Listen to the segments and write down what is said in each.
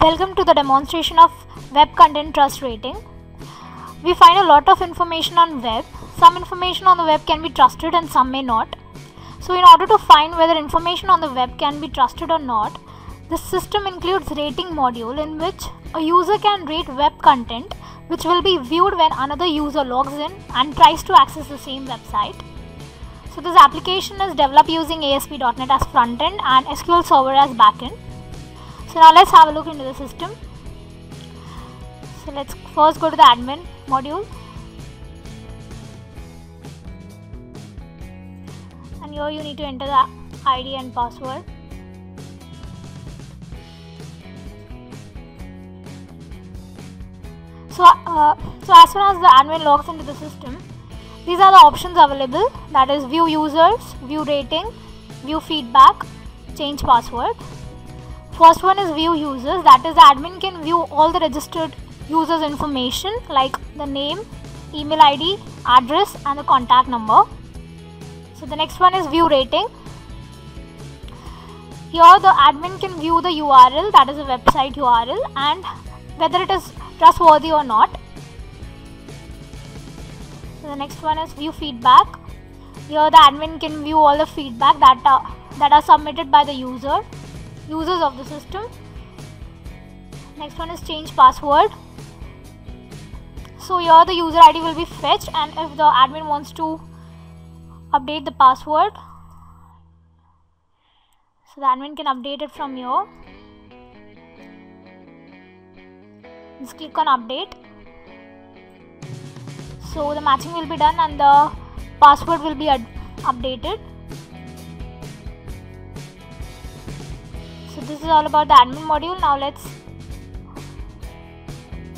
Welcome to the demonstration of web content trust rating. We find a lot of information on web. Some information on the web can be trusted and some may not. So in order to find whether information on the web can be trusted or not, this system includes rating module in which a user can rate web content which will be viewed when another user logs in and tries to access the same website. So this application is developed using ASP.NET as frontend and SQL Server as backend. So now let's have a look into the system. So let's first go to the admin module. And here you need to enter the ID and password. So, uh, so as soon as the admin logs into the system, these are the options available that is view users, view rating, view feedback, change password. First one is view users that is the admin can view all the registered users information like the name, email ID, address and the contact number. So the next one is view rating. Here the admin can view the URL that is a website URL and whether it is trustworthy or not. So the next one is view feedback. Here the admin can view all the feedback that that are submitted by the user, users of the system. Next one is change password. So here the user ID will be fetched and if the admin wants to update the password, so the admin can update it from here. Just click on update. So the matching will be done and the password will be updated. This is all about the admin module. Now let's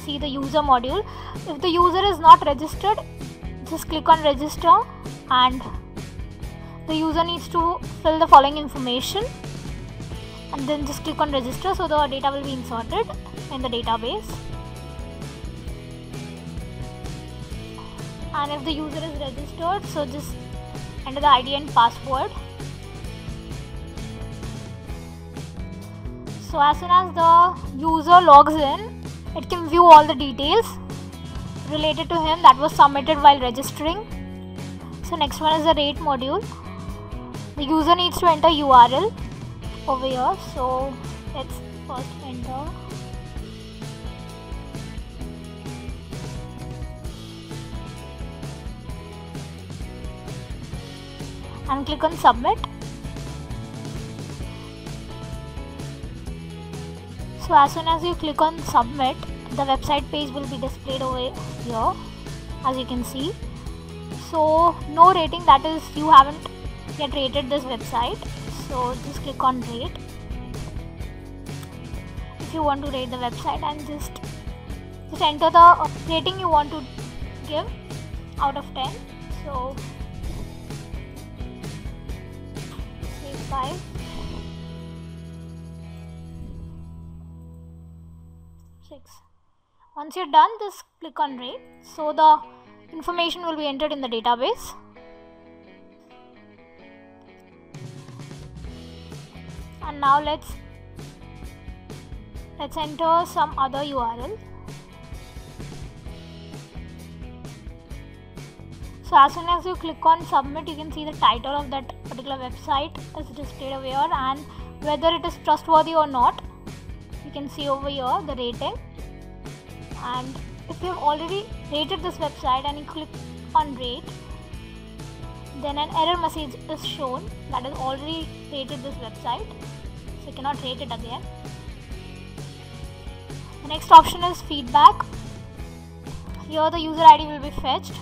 see the user module. If the user is not registered, just click on register and the user needs to fill the following information and then just click on register so the data will be inserted in the database. and if the user is registered so just enter the id and password so as soon as the user logs in it can view all the details related to him that was submitted while registering. So next one is the rate module. The user needs to enter url over here. So let's first enter. And click on submit. So as soon as you click on submit, the website page will be displayed over here as you can see. So no rating that is you haven't yet rated this website. So just click on rate if you want to rate the website and just just enter the rating you want to give out of 10. So 5 6 once you're done just click on rate so the information will be entered in the database. And now let's let's enter some other url so as soon as you click on submit you can see the title of that particular website. Is displayed over here and whether it is trustworthy or not you can see over here the rating. And if you have already rated this website and you click on rate then an error message is shown that has already rated this website. So you cannot rate it again. The next option is feedback. Here the user id will be fetched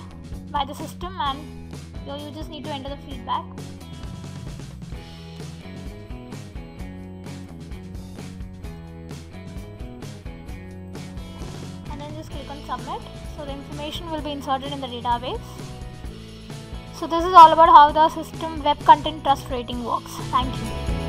by the system and here you just need to enter the feedback submit. So the information will be inserted in the database. So this is all about how the system web content trust rating works. Thank you